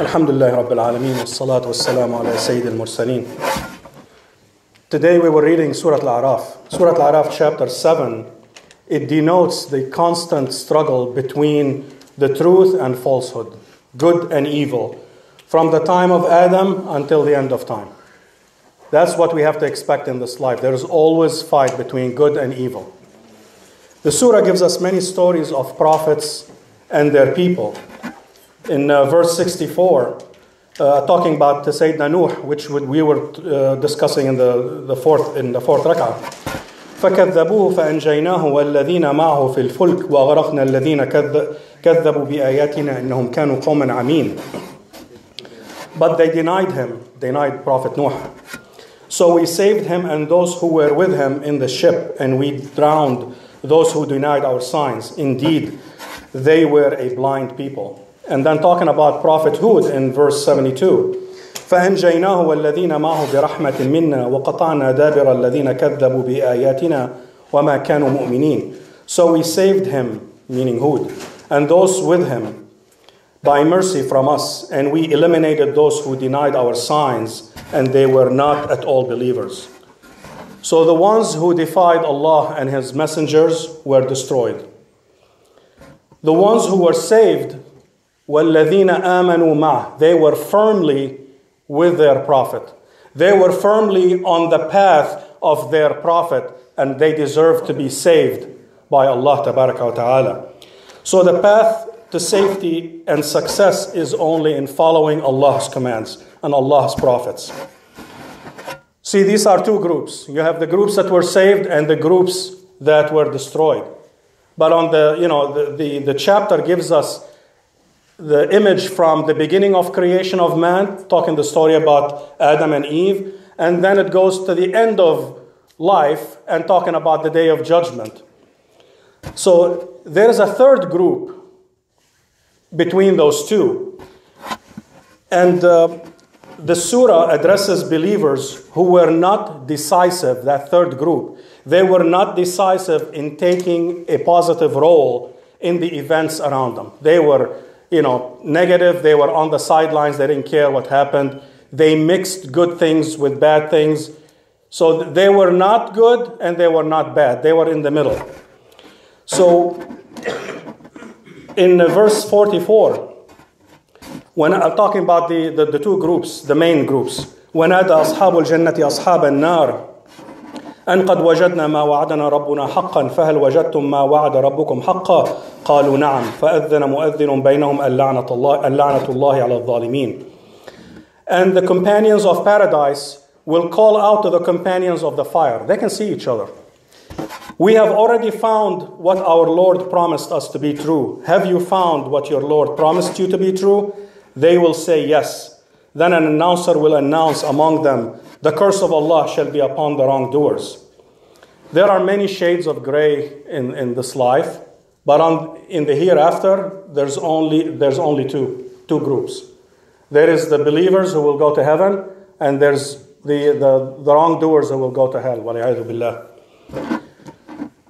الحمد لله رب العالمين والصلاة والسلام على سيد المرسلين. Today we were reading Surah Al-A'raf. Surah Al-A'raf chapter 7, it denotes the constant struggle between the truth and falsehood, good and evil, from the time of Adam until the end of time. That's what we have to expect in this life. There is always fight between good and evil. The surah gives us many stories of prophets and their people. In uh, verse 64, uh, talking about the Sayyidina Nuh, which we were uh, discussing in the, the fourth in the fourth rak'ah. فكذبوه فأنجيناه والذين معه في الفلك وأغرقنا الذين كذبوا بآياتنا إنهم كانوا قوما عمين. But they denied him, denied Prophet Noah. So we saved him and those who were with him in the ship, and we drowned those who denied our signs. Indeed, they were a blind people. And then talking about Prophet Hud in verse 72. فأنجيناه والذين معه برحمة منا وقطعنا دابر الذين كذبوا بآياتنا وما كانوا مؤمنين. So we saved him, meaning Hud, and those with him by mercy from us, and we eliminated those who denied our signs, and they were not at all believers. So the ones who defied Allah and His messengers were destroyed. The ones who were saved, وَالَّذِينَ آمَنُوا مَعْهُ They were firmly with their prophet. They were firmly on the path of their prophet, and they deserve to be saved by Allah Ta'ala. So the path to safety and success is only in following Allah's commands and Allah's prophets. See, these are two groups. You have the groups that were saved and the groups that were destroyed. But on the, you know, the, the, the chapter gives us the image from the beginning of creation of man, talking the story about Adam and Eve, and then it goes to the end of life and talking about the day of judgment. So there is a third group between those two. And uh, the surah addresses believers who were not decisive, that third group. They were not decisive in taking a positive role in the events around them. They were, you know, negative, they were on the sidelines, they didn't care what happened. They mixed good things with bad things. So they were not good and they were not bad. They were in the middle. So in verse 44, when I'm talking about the, the, the two groups, the main groups, ونادى أصحاب الجنة أصحاب النار أن قد وجدنا ما وعدنا ربنا حقا فهل وجدتم ما وعد ربكم حقا قالوا نعم فأذن مؤذن بينهم اللعنة الله, اللعنة الله على الظالمين And the companions of paradise will call out to the companions of the fire. They can see each other. We have already found what our Lord promised us to be true. Have you found what your Lord promised you to be true? They will say yes. Then an announcer will announce among them, The curse of Allah shall be upon the wrongdoers. There are many shades of gray in, in this life, but on, in the hereafter, there's only, there's only two, two groups. There is the believers who will go to heaven, and there's the, the, the wrongdoers who will go to hell.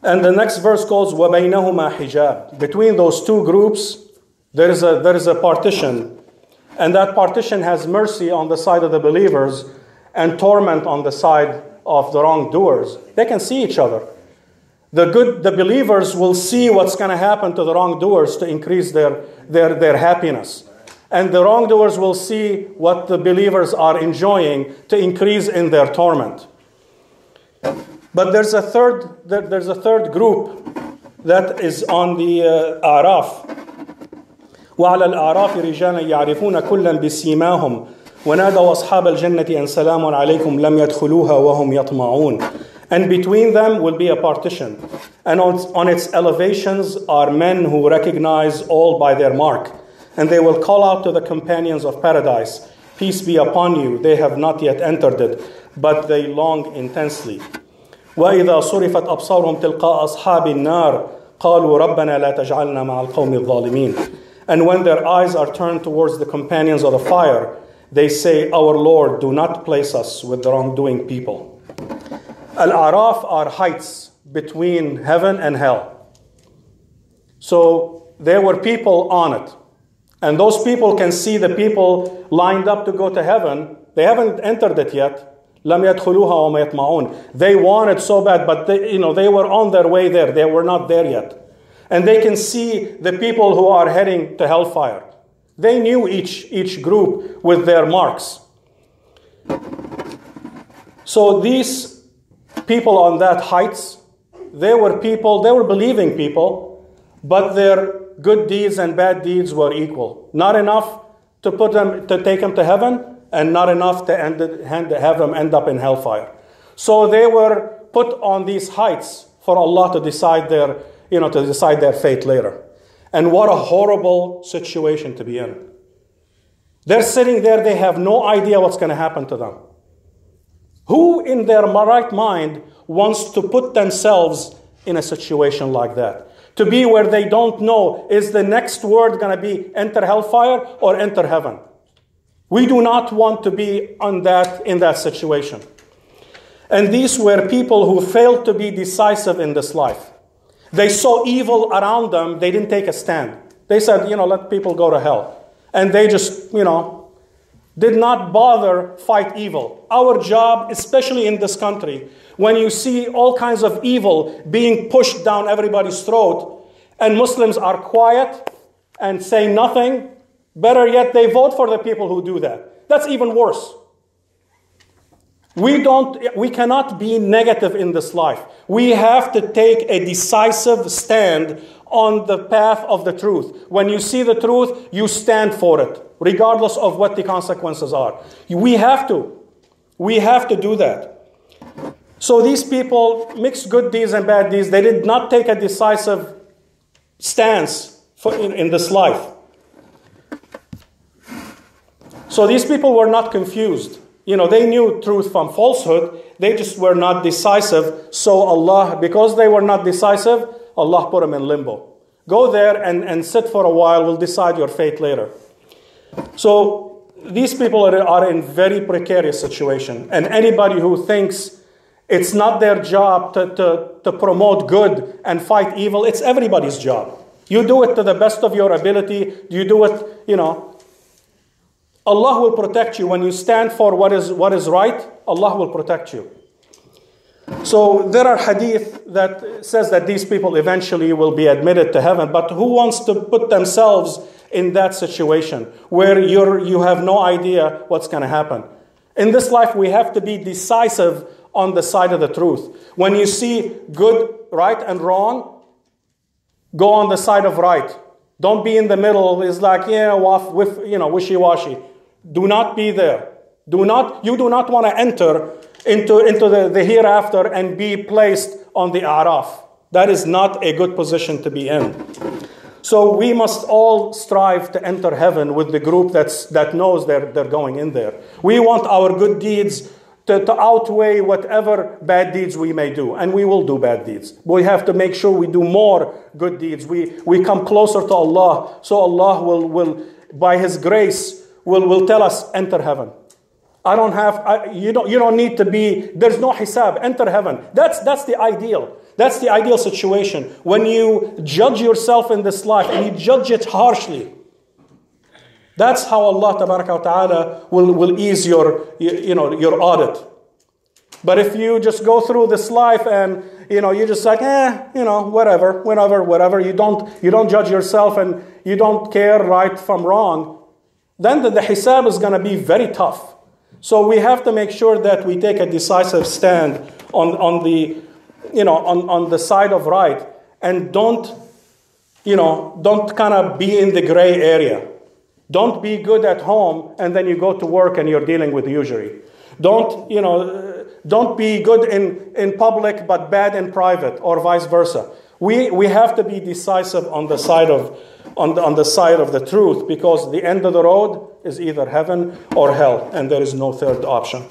And the next verse calls وَبَيْنَهُمَا hijab. Between those two groups, there is, a, there is a partition. And that partition has mercy on the side of the believers and torment on the side of the wrongdoers. They can see each other. The good, the believers will see what's going to happen to the wrongdoers to increase their, their, their happiness. And the wrongdoers will see what the believers are enjoying to increase in their torment. But there's a third, there's a third group that is on the uh, Araf. وعلى الأعراف رجالا يعرفون كلا بسيماهم ونادوا أصحاب الجنة أن سلام عليكم لم يدخلوها وهم يطمعون And between them will be a partition. And on, on its elevations are men who recognize all by their mark. And they will call out to the companions of paradise, Peace be upon you. They have not yet entered it, but they long intensely. وإذا صرفت أبصارهم تلقاء أصحاب النار قالوا ربنا لا تجعلنا مع القوم الظالمين And when their eyes are turned towards the companions of the fire, they say, Our Lord, do not place us with the wrongdoing people. Al-Araf are heights between heaven and hell. So there were people on it. And those people can see the people lined up to go to heaven. They haven't entered it yet. لم يدخلوها وما يطمعون. They wanted so bad, but they, you know, they were on their way there. They were not there yet. And they can see the people who are heading to hellfire. They knew each, each group with their marks. So these people on that heights, they were people, they were believing people, but their good deeds and bad deeds were equal. Not enough to put them to take them to heaven, and not enough to end, have them end up in hellfire. So they were put on these heights for Allah to decide their, you know, to decide their fate later. And what a horrible situation to be in. They're sitting there, they have no idea what's going to happen to them. Who in their right mind wants to put themselves in a situation like that? To be where they don't know is the next word going to be enter hellfire or enter heaven? We do not want to be on that, in that situation. And these were people who failed to be decisive in this life. They saw evil around them, they didn't take a stand. They said, you know, let people go to hell. And they just, you know, did not bother fight evil. Our job, especially in this country, when you see all kinds of evil being pushed down everybody's throat, and Muslims are quiet and say nothing, better yet, they vote for the people who do that. That's even worse. We don't we cannot be negative in this life. We have to take a decisive stand on the path of the truth. When you see the truth, you stand for it, regardless of what the consequences are. We have to. We have to do that. So these people mixed good deeds and bad deeds. They did not take a decisive stance for, in, in this life. So these people were not confused. You know, they knew truth from falsehood. They just were not decisive. So Allah, because they were not decisive, Allah put them in limbo. Go there and, and sit for a while. We'll decide your fate later. So these people are, are in very precarious situation. And anybody who thinks it's not their job to, to, to promote good and fight evil, it's everybody's job. You do it to the best of your ability. You do it, you know. Allah will protect you. When you stand for what is, what is right, Allah will protect you. So there are hadith that says that these people eventually will be admitted to heaven, but who wants to put themselves in that situation where you're, you have no idea what's going to happen? In this life, we have to be decisive on the side of the truth. When you see good, right, and wrong, go on the side of right. Don't be in the middle. It's like, yeah, with, you know, wishy-washy. Do not be there. Do not, you do not want to enter into, into the, the hereafter and be placed on the Araf. That is not a good position to be in. So we must all strive to enter heaven with the group that's, that knows they're, they're going in there. We want our good deeds to, to outweigh whatever bad deeds we may do. And we will do bad deeds. We have to make sure we do more good deeds. We, we come closer to Allah. So Allah will, will by His grace, will, will tell us, enter heaven. I don't have, I, you, don't, you don't need to be, there's no hisab, enter heaven. That's, that's the ideal. That's the ideal situation. When you judge yourself in this life and you judge it harshly, that's how Allah ta'ala will, will ease your, you, you know, your audit. But if you just go through this life and you know you're just like eh you know whatever whatever whatever you don't you don't judge yourself and you don't care right from wrong then the, the hisab is going to be very tough so we have to make sure that we take a decisive stand on, on the you know on, on the side of right and don't you know don't kind of be in the gray area. Don't be good at home and then you go to work and you're dealing with usury. Don't you know don't be good in, in public but bad in private or vice versa. We, we have to be decisive on the side of on the, on the side of the truth because the end of the road is either heaven or hell and there is no third option